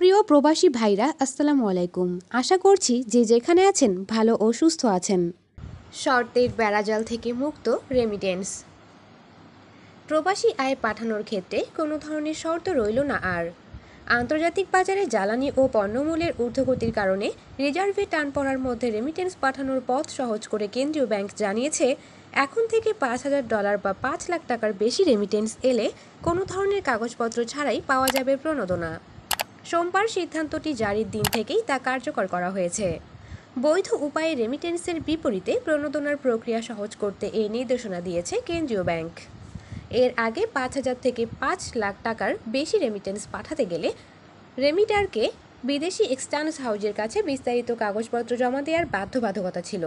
প্রিয় প্রবাসী ভাইরা, আসসালামু আলাইকুম। আশা করছি যে যেখানে আছেন ভালো ও সুস্থ আছেন। শর্তের বেড়াজাল থেকে মুক্ত রেমিটেন্স। প্রবাসী আয় পাঠানোর ক্ষেত্রে কোনো ধরনের শর্ত রইল না আর। আন্তর্জাতিক বাজারে জ্বালানি ও পণ্যমূল্যের ঊর্ধ্বগতির কারণে রিজার্ভে টান পড়ার মধ্যে রেমিটেন্স পাঠানোর পথ সহজ করে কেন্দ্রীয় ব্যাংক জানিয়েছে, এখন থেকে পাঁচ হাজার ডলার বা পাঁচ লাখ টাকার বেশি রেমিটেন্স এলে কোনো ধরনের কাগজপত্র ছাড়াই পাওয়া যাবে প্রণোদনা। সোমবার সিদ্ধান্তটি জারির দিন থেকেই তা কার্যকর করা হয়েছে। বৈধ উপায়ে রেমিটেন্সের বিপরীতে প্রণোদনার প্রক্রিয়া সহজ করতে এই নির্দেশনা দিয়েছে কেন্দ্রীয় ব্যাংক। এর আগে পাঁচ হাজার থেকে পাঁচ লাখ টাকার বেশি রেমিটেন্স পাঠাতে গেলে রেমিটারকে বিদেশি এক্সটার্নস হাউজের কাছে বিস্তারিত কাগজপত্র জমা দেওয়ার বাধ্যবাধকতা ছিল।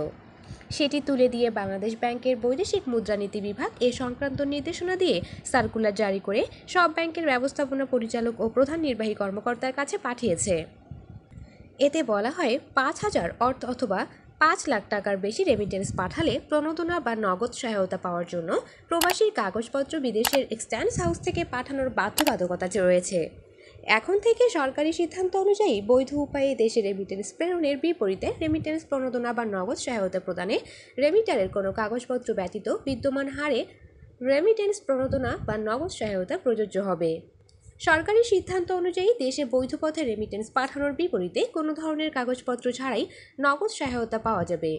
সেটি তুলে দিয়ে বাংলাদেশ ব্যাংকের বৈদেশিক মুদ্রানীতি বিভাগ এ সংক্রান্ত নির্দেশনা দিয়ে সার্কুলার জারি করে সব ব্যাংকের ব্যবস্থাপনা পরিচালক ও প্রধান নির্বাহী কর্মকর্তার কাছে পাঠিয়েছে। এতে বলা হয়, পাঁচ হাজার অর্থ অথবা পাঁচ লাখ টাকার বেশি রেমিটেন্স পাঠালে প্রণোদনা বা নগদ সহায়তা পাওয়ার জন্য প্রবাসীর কাগজপত্র বিদেশের এক্সট্যান্স হাউস থেকে পাঠানোর বাধ্যবাধকতা রয়েছে। এখন থেকে সরকারি সিদ্ধান্ত অনুযায়ী বৈধ উপায়ে দেশে রেমিটেন্স প্রেরণের বিপরীতে রেমিটেন্স প্রণোদনা বা নগদ সহায়তা প্রদানে রেমিটারের কোনো কাগজপত্র ব্যতীত বিদ্যমান হারে রেমিটেন্স প্রণোদনা বা নগদ সহায়তা প্রযোজ্য হবে। সরকারি সিদ্ধান্ত অনুযায়ী দেশে বৈধ পথে রেমিটেন্স পাঠানোর বিপরীতে কোনো ধরনের কাগজপত্র ছাড়াই নগদ সহায়তা পাওয়া যাবে।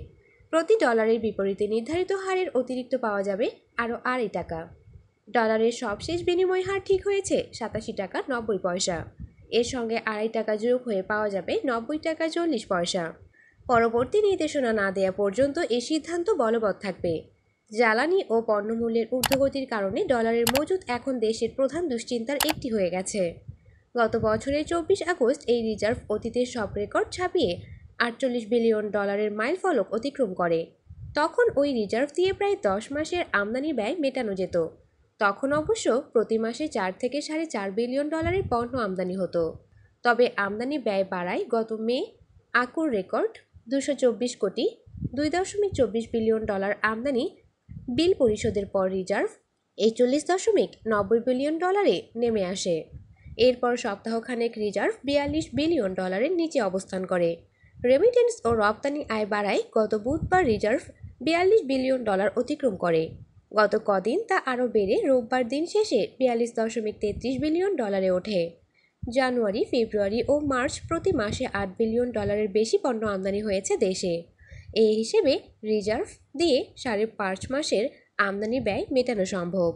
প্রতি ডলারের বিপরীতে নির্ধারিত হারের অতিরিক্ত পাওয়া যাবে আরও আড়াই টাকা। ডলারের সবশেষ বিনিময় হার ঠিক হয়েছে, সাতাশি টাকা নব্বই পয়সা। এর সঙ্গে আড়াই টাকা যোগ হয়ে পাওয়া যাবে নব্বই টাকা চল্লিশ পয়সা। পরবর্তী নির্দেশনা না দেওয়া পর্যন্ত এই সিদ্ধান্ত বলবৎ থাকবে। জ্বালানি ও পণ্যমূল্যের ঊর্ধ্বগতির কারণে ডলারের মজুদ এখন দেশের প্রধান দুশ্চিন্তার একটি হয়ে গেছে। গত বছরের চব্বিশ আগস্ট এই রিজার্ভ অতীতের সব রেকর্ড ছাপিয়ে আটচল্লিশ বিলিয়ন ডলারের মাইল ফলক অতিক্রম করে। তখন ওই রিজার্ভ দিয়ে প্রায় দশ মাসের আমদানি ব্যয় মেটানো যেত। তখন অবশ্য প্রতি মাসে চার থেকে সাড়ে চার বিলিয়ন ডলারের পণ্য আমদানি হতো। তবে আমদানি ব্যয় বাড়ায় গত মে আকুর রেকর্ড দুশো চব্বিশ কোটি, দুই দশমিক চব্বিশ বিলিয়ন ডলার আমদানি, বিল পরিশোধের পর রিজার্ভ একচল্লিশ দশমিক নব্বই বিলিয়ন ডলারে নেমে আসে। এরপর সপ্তাহখানেক রিজার্ভ বিয়াল্লিশ বিলিয়ন ডলারের নিচে অবস্থান করে। রেমিটেন্স ও রপ্তানি আয় বাড়ায় গত বুধবার রিজার্ভ বিয়াল্লিশ বিলিয়ন ডলার অতিক্রম করে। গত কদিন তা আরও বেড়ে রোববার দিন শেষে বিয়াল্লিশ দশমিক তেত্রিশ বিলিয়ন ডলারে ওঠে। জানুয়ারি, ফেব্রুয়ারি ও মার্চ প্রতি মাসে আট বিলিয়ন ডলারের বেশি পণ্য আমদানি হয়েছে দেশে। এই হিসেবে রিজার্ভ দিয়ে সাড়ে পাঁচ মাসের আমদানি ব্যয় মেটানো সম্ভব।